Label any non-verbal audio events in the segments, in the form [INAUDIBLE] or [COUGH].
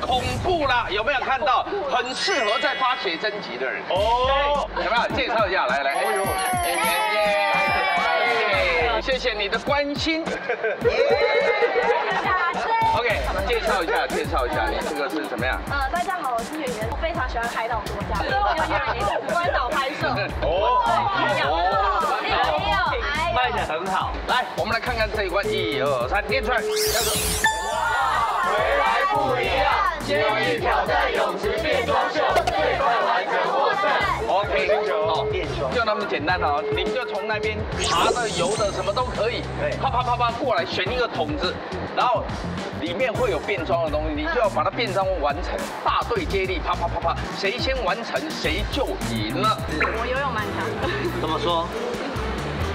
恐怖啦，有没有看到？很适合在发写真集的人哦，有没有介绍一下？来来，哎呦，谢谢你的关心。OK，介绍一下，介绍一下，你这个是怎么样？呃，大家好，我是演员，我非常喜欢海岛国家，[LAUGHS] 所以我就约你关岛拍摄。哦，没有，没有，卖的很好。来，我们来看看这一关，一二三，念出来。回来不一样，接力挑战泳池变装秀，最快完成获胜。OK，好，就那么简单哦，你们就从那边爬的、游的，什么都可以。啪啪啪啪过来，选一个桶子，然后里面会有变装的东西，你就要把它变装完成。大队接力，啪啪啪啪，谁先完成谁就赢了。我游泳蛮强的。怎么说？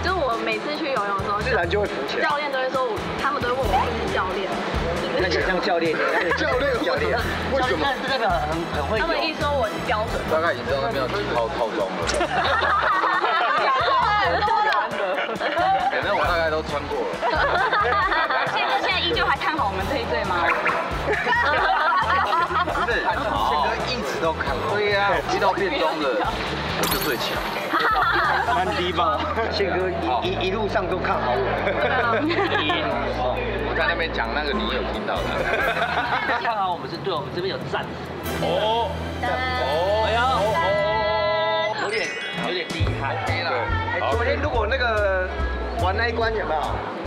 就是我每次去游泳的时候，自然就会浮起来。教练都会说，他们都会问我是不是教练。那就像 [LAUGHS] 教练，教练教练，为什么？这代表很很会。他们一说我标准，大概已经在那边去套套装了。[LAUGHS] [LAUGHS] 反正我大概都穿过了。现在现在依旧还看好我们这一队吗？不是，宪哥一直都看好。对呀，遇到变装的我就最强。蛮低吧？宪哥一一路上都看好我。我在那边讲那个，你有听到的？[LAUGHS] 看好我们是对，我们这边有赞。哦哦，哎呀哦，有点厉害。对了，昨天如果那个。玩那一关有没有？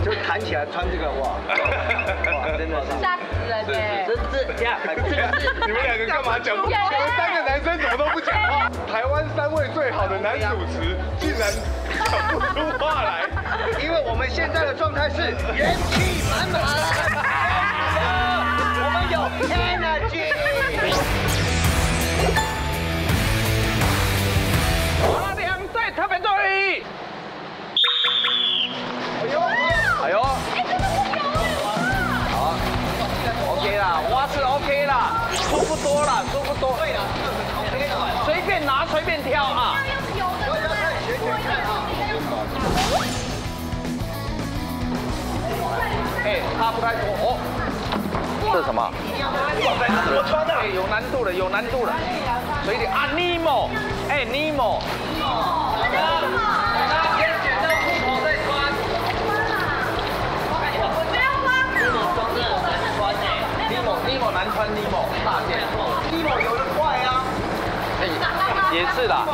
就弹起来穿这个哇！[LAUGHS] 哇，真的吓死人耶！这这这样，这个是你们两个干嘛讲？你们三个男生怎么都不讲话？台湾三位最好的男主持竟然讲不出话来，因为我们现在的状态是元气满满，我们有 energy。太多哦。这是什么？我穿的。有难度的，有难度的。水里啊，尼莫，哎，尼莫。难穿尼莫大件，尼莫游得快啊！哎，也是啦。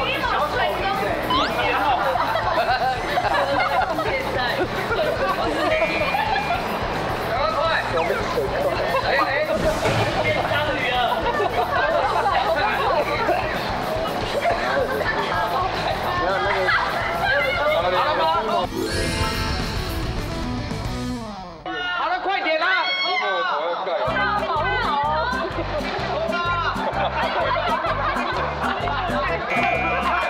Oh, my God.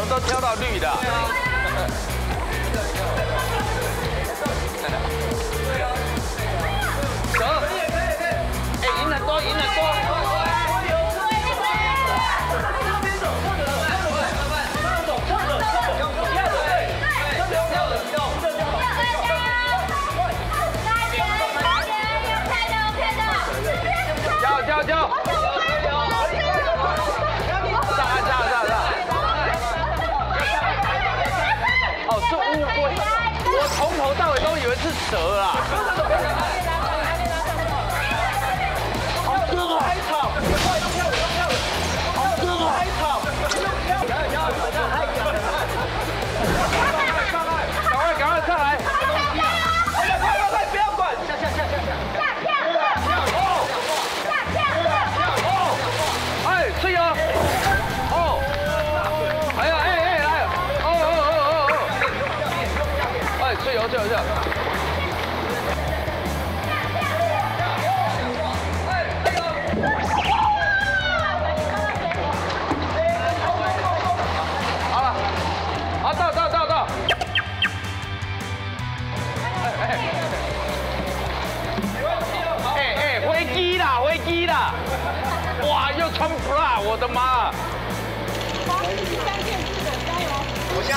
么都挑到绿的？是蛇啊！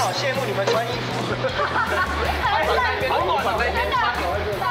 好羡慕你们穿衣服。好暖的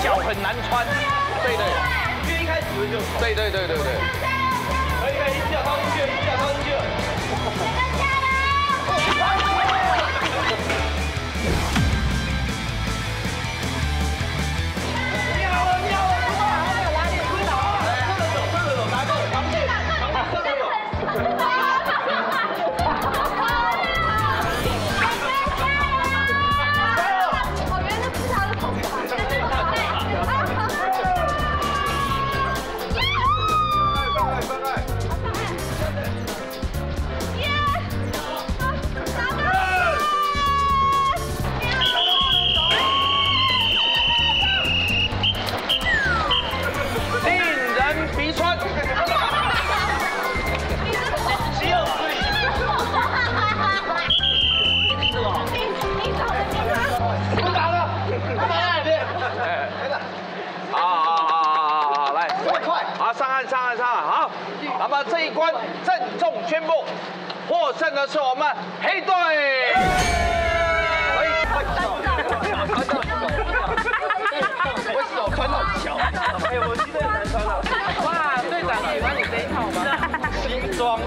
脚很难穿，对对，因为一开始就对对对对对。可以可以，一脚套进去，一脚套进去。人鼻酸。不打了，不打了，别。哎，好好好好好好，来，快好上岸上岸上岸，好，那么这一关郑重宣布，获胜的是我们黑队。我手穿好小，哎，我现在很难穿了。喜欢你这一套吗？新 [LAUGHS] 装。